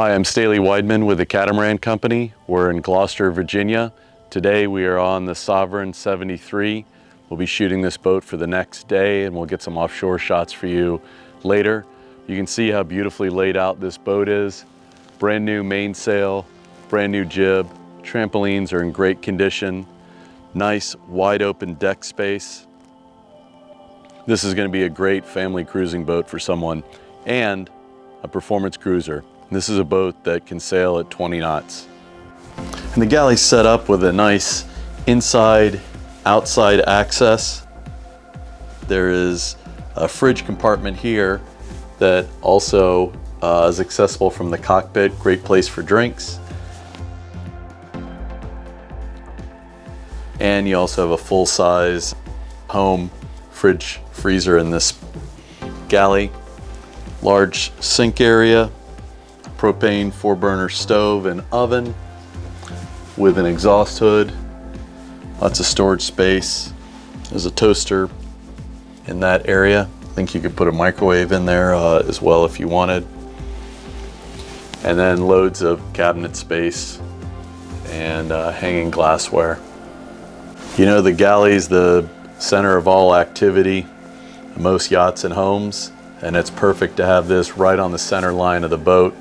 Hi, I'm Staley Weidman with the Catamaran Company. We're in Gloucester, Virginia. Today we are on the Sovereign 73. We'll be shooting this boat for the next day and we'll get some offshore shots for you later. You can see how beautifully laid out this boat is. Brand new mainsail, brand new jib. Trampolines are in great condition. Nice wide open deck space. This is gonna be a great family cruising boat for someone and a performance cruiser. This is a boat that can sail at 20 knots. And the galley's set up with a nice inside, outside access. There is a fridge compartment here that also uh, is accessible from the cockpit. Great place for drinks. And you also have a full-size home fridge freezer in this galley. Large sink area, propane four burner stove and oven with an exhaust hood, lots of storage space. There's a toaster in that area. I think you could put a microwave in there uh, as well if you wanted. And then loads of cabinet space and uh, hanging glassware. You know, the galley's the center of all activity, most yachts and homes, and it's perfect to have this right on the center line of the boat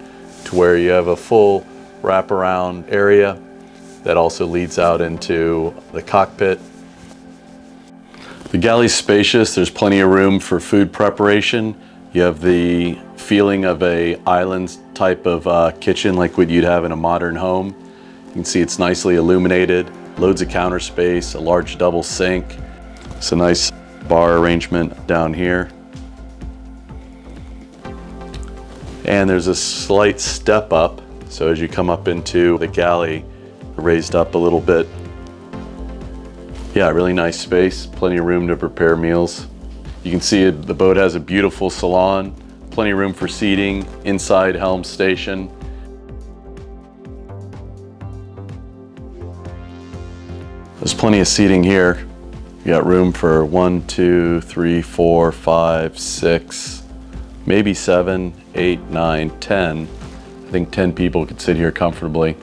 to where you have a full wraparound area that also leads out into the cockpit. The galley's spacious, there's plenty of room for food preparation. You have the feeling of a island type of uh, kitchen like what you'd have in a modern home. You can see it's nicely illuminated, loads of counter space, a large double sink. It's a nice bar arrangement down here. And there's a slight step up. So as you come up into the galley, raised up a little bit. Yeah, really nice space, plenty of room to prepare meals. You can see the boat has a beautiful salon, plenty of room for seating, inside helm station. There's plenty of seating here. You got room for one, two, three, four, five, six, maybe seven, eight, nine, ten. I think 10 people could sit here comfortably.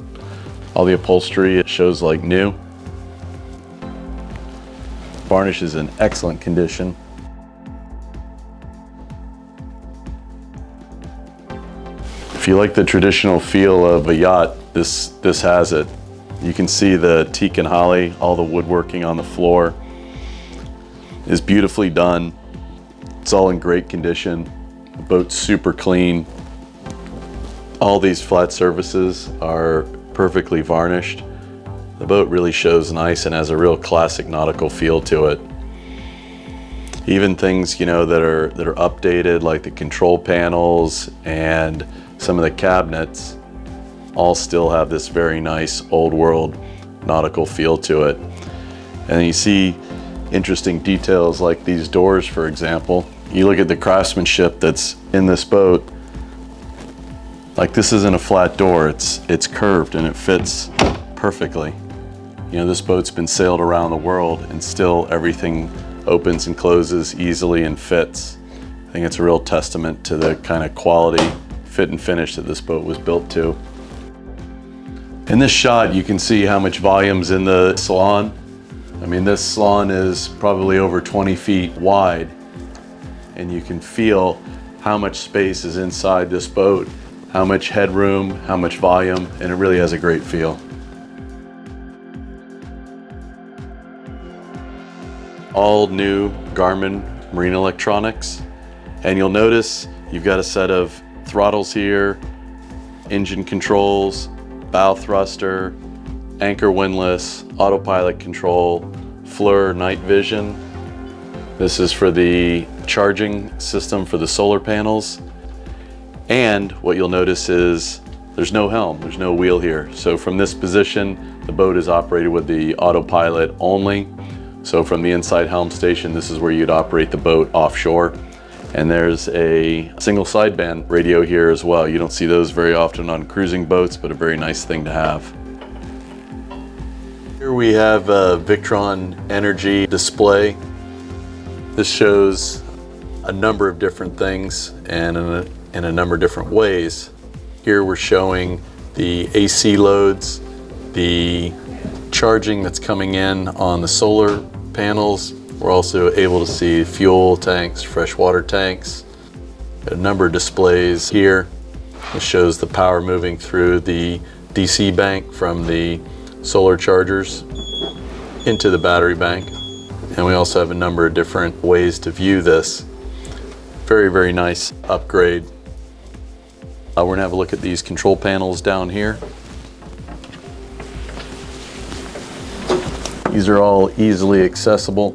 All the upholstery, it shows like new. Varnish is in excellent condition. If you like the traditional feel of a yacht, this, this has it. You can see the teak and holly, all the woodworking on the floor is beautifully done. It's all in great condition. Boat's super clean. All these flat surfaces are perfectly varnished. The boat really shows nice and has a real classic nautical feel to it. Even things, you know, that are that are updated like the control panels and some of the cabinets all still have this very nice old world nautical feel to it. And you see interesting details like these doors, for example. You look at the craftsmanship that's in this boat, like this isn't a flat door, it's, it's curved and it fits perfectly. You know, this boat's been sailed around the world and still everything opens and closes easily and fits. I think it's a real testament to the kind of quality, fit and finish that this boat was built to. In this shot, you can see how much volume's in the salon. I mean, this salon is probably over 20 feet wide and you can feel how much space is inside this boat, how much headroom, how much volume, and it really has a great feel. All new Garmin marine electronics. And you'll notice you've got a set of throttles here, engine controls, bow thruster, anchor windlass, autopilot control, FLIR night vision. This is for the charging system for the solar panels. And what you'll notice is there's no helm, there's no wheel here. So from this position, the boat is operated with the autopilot only. So from the inside helm station, this is where you'd operate the boat offshore. And there's a single sideband radio here as well. You don't see those very often on cruising boats, but a very nice thing to have. Here we have a Victron Energy display. This shows a number of different things and in a, in a number of different ways. Here we're showing the AC loads, the charging that's coming in on the solar panels. We're also able to see fuel tanks, freshwater tanks, a number of displays here. This shows the power moving through the DC bank from the solar chargers into the battery bank. And we also have a number of different ways to view this. Very, very nice upgrade. Uh, we're gonna have a look at these control panels down here. These are all easily accessible.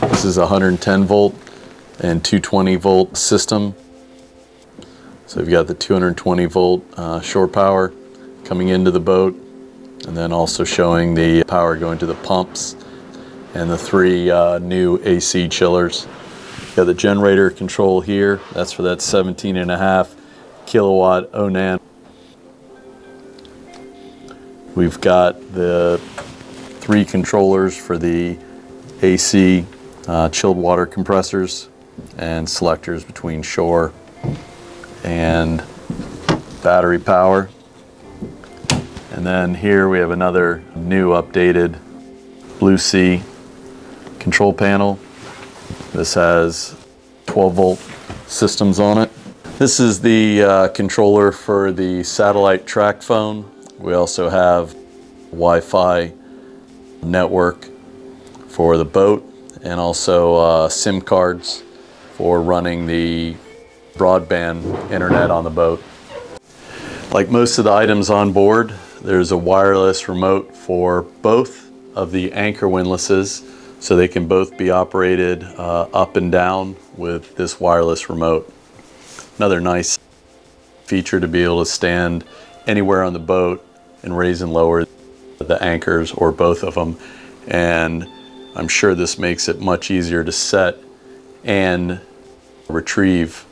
This is a 110 volt and 220 volt system. So you've got the 220 volt uh, shore power coming into the boat and then also showing the power going to the pumps and the three uh, new AC chillers. Got the generator control here. That's for that 17 and a half kilowatt Onan. We've got the three controllers for the AC uh, chilled water compressors and selectors between shore and battery power. And then here we have another new updated Blue Sea control panel. This has 12 volt systems on it. This is the uh, controller for the satellite TracPhone. We also have Wi-Fi network for the boat and also uh, SIM cards for running the broadband internet on the boat. Like most of the items on board, there's a wireless remote for both of the anchor windlasses so they can both be operated uh, up and down with this wireless remote. Another nice feature to be able to stand anywhere on the boat and raise and lower the anchors or both of them. And I'm sure this makes it much easier to set and retrieve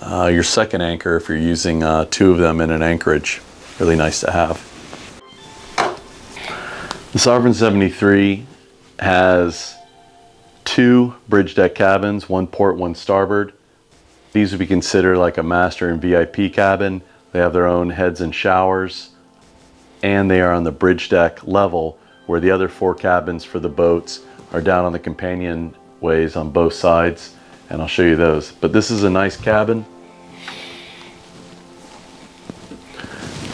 uh, your second anchor if you're using uh, two of them in an anchorage. Really nice to have. The Sovereign 73 has two bridge deck cabins, one port, one starboard. These would be considered like a master and VIP cabin. They have their own heads and showers and they are on the bridge deck level where the other four cabins for the boats are down on the companion ways on both sides and I'll show you those. But this is a nice cabin.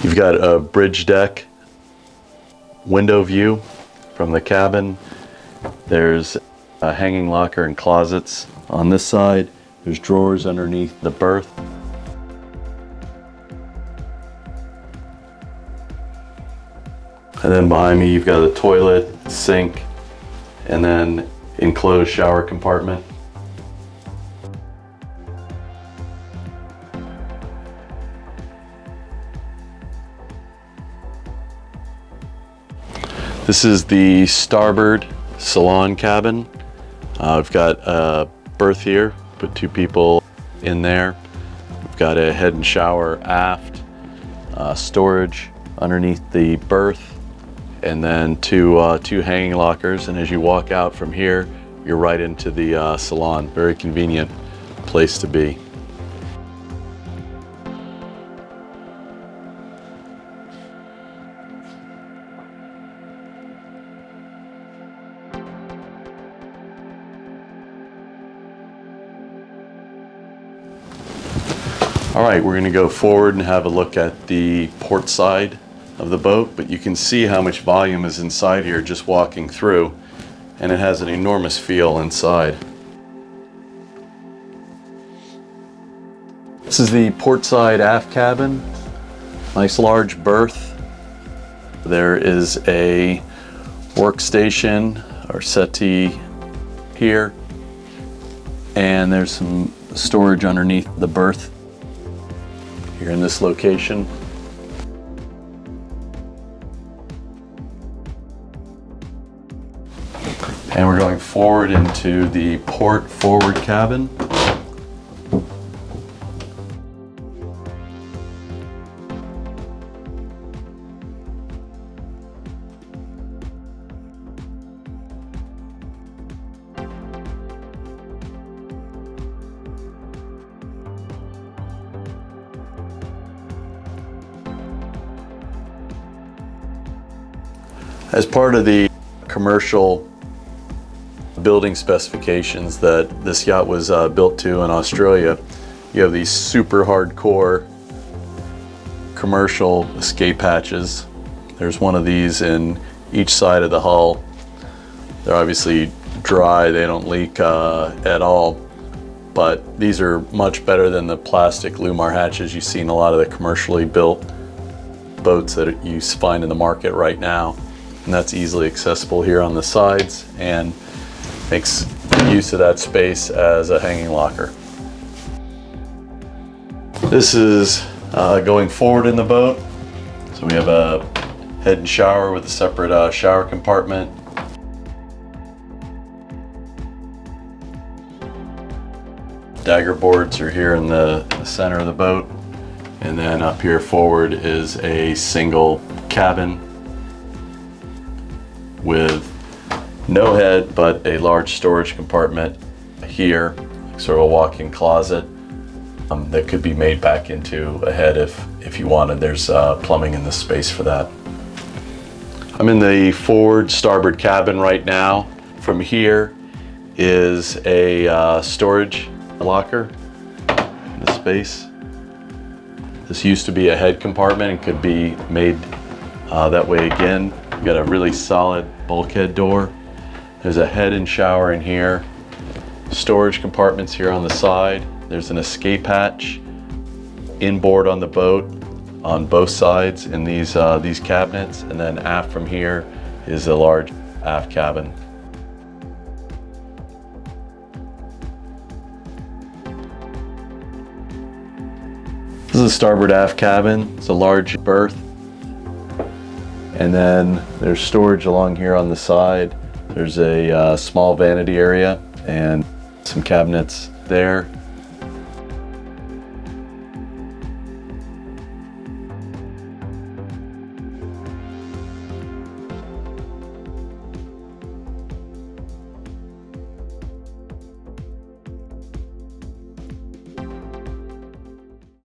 You've got a bridge deck window view from the cabin. There's a hanging locker and closets on this side. There's drawers underneath the berth. And then behind me, you've got a toilet, sink, and then enclosed shower compartment. This is the starboard salon cabin. Uh, we've got a berth here, put two people in there. We've got a head and shower aft, uh, storage underneath the berth, and then two, uh, two hanging lockers. And as you walk out from here, you're right into the uh, salon. Very convenient place to be. All right, we're gonna go forward and have a look at the port side of the boat, but you can see how much volume is inside here just walking through, and it has an enormous feel inside. This is the port side aft cabin. Nice large berth. There is a workstation or settee here, and there's some storage underneath the berth here in this location. And we're going forward into the port forward cabin. As part of the commercial building specifications that this yacht was uh, built to in Australia, you have these super hardcore commercial escape hatches. There's one of these in each side of the hull. They're obviously dry, they don't leak uh, at all, but these are much better than the plastic Lewmar hatches you see in a lot of the commercially built boats that you find in the market right now. And that's easily accessible here on the sides and makes use of that space as a hanging locker. This is uh, going forward in the boat. So we have a head and shower with a separate uh, shower compartment. Dagger boards are here in the, the center of the boat. And then up here forward is a single cabin with no head, but a large storage compartment here, sort of a walk-in closet um, that could be made back into a head if, if you wanted. There's uh, plumbing in the space for that. I'm in the forward starboard cabin right now. From here is a uh, storage locker in the space. This used to be a head compartment and could be made uh, that way again. You got a really solid bulkhead door. There's a head and shower in here. Storage compartments here on the side. There's an escape hatch inboard on the boat on both sides in these, uh, these cabinets. And then aft from here is a large aft cabin. This is a starboard aft cabin. It's a large berth. And then there's storage along here on the side. There's a uh, small vanity area and some cabinets there.